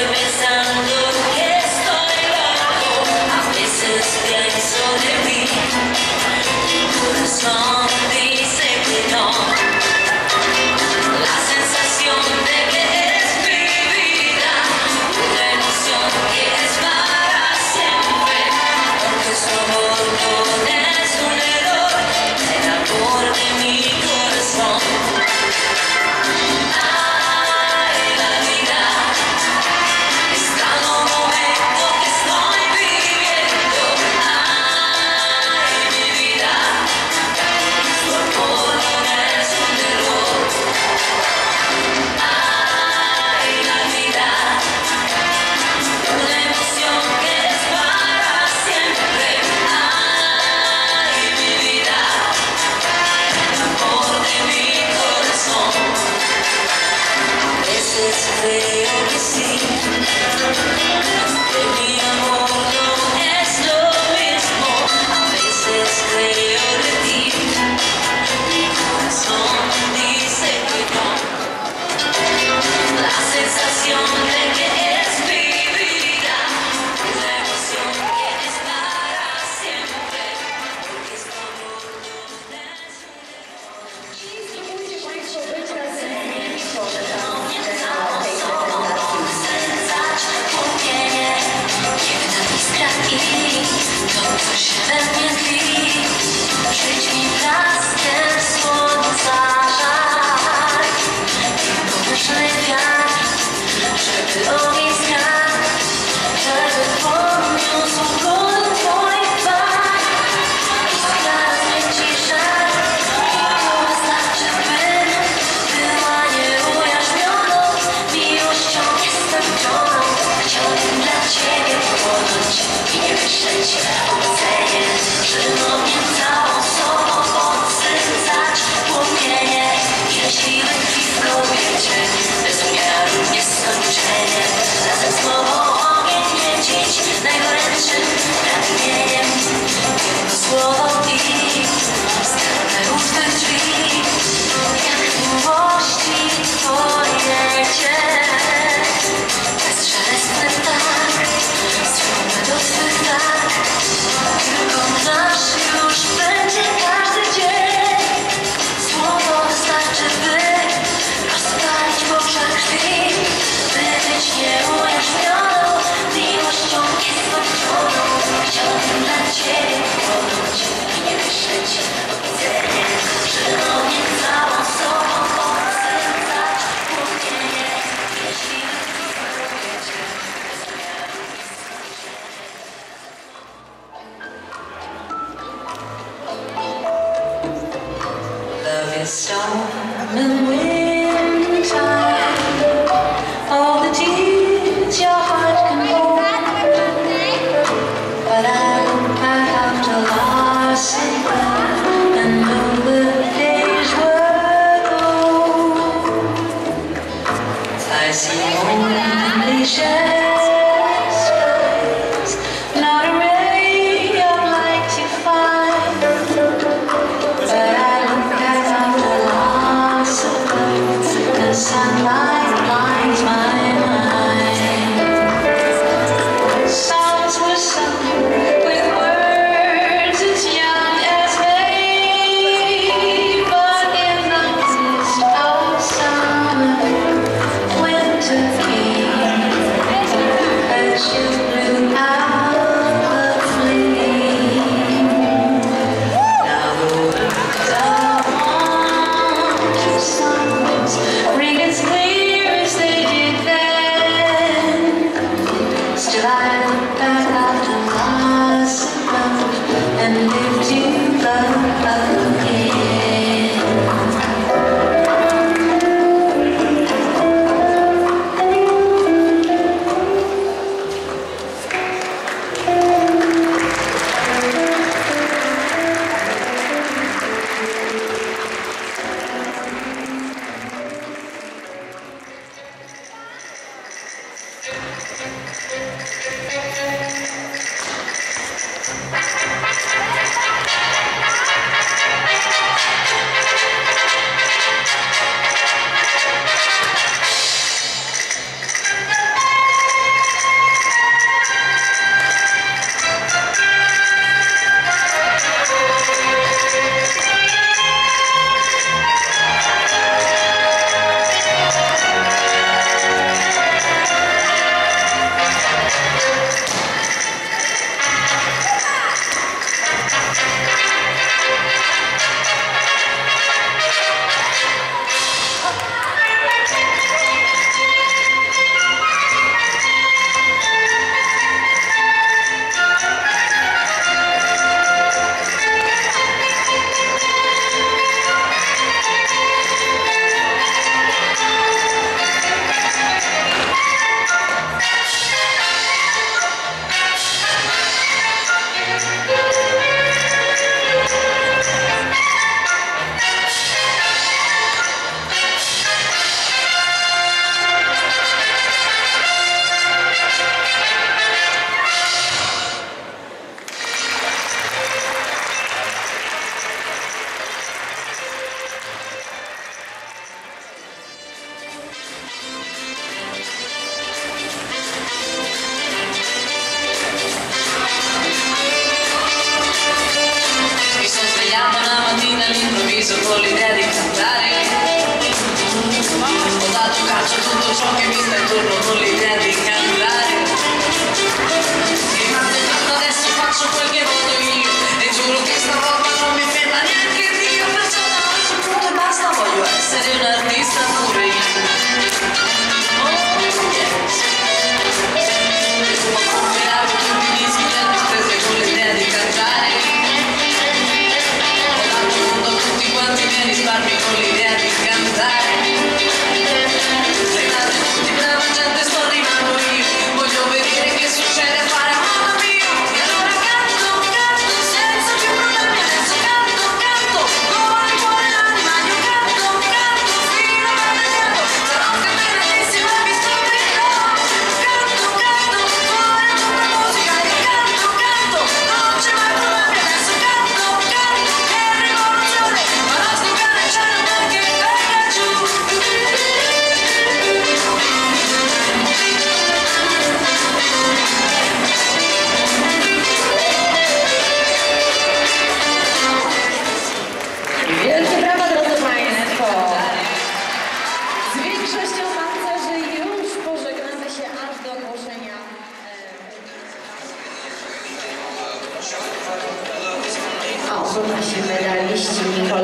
Golpe sangre The storm in tide. All the tears your heart can hold. But I look back after lost and know the days were gone. I see only the shades.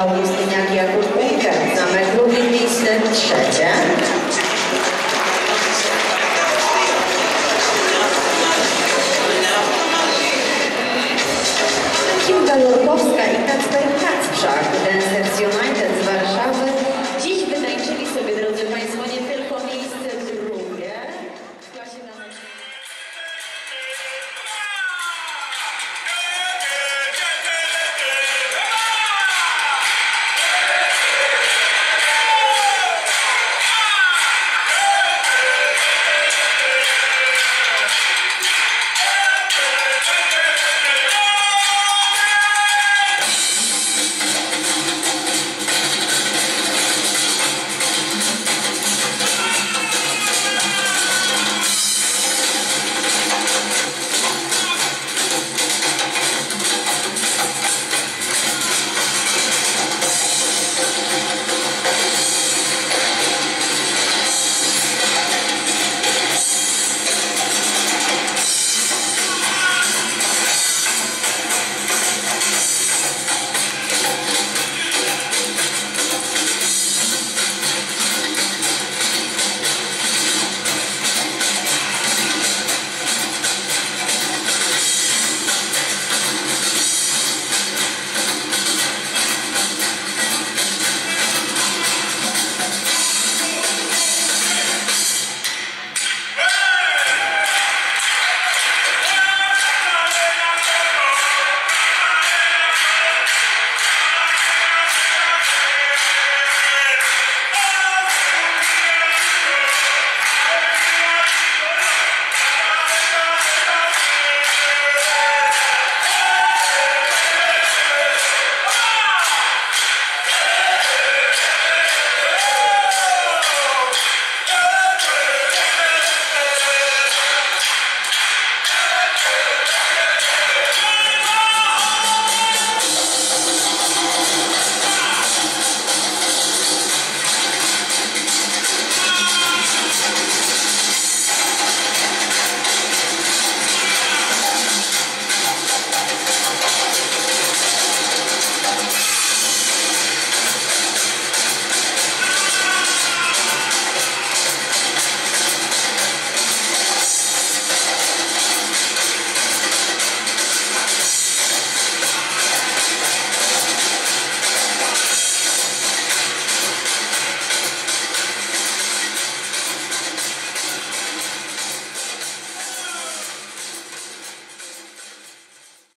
Paulista.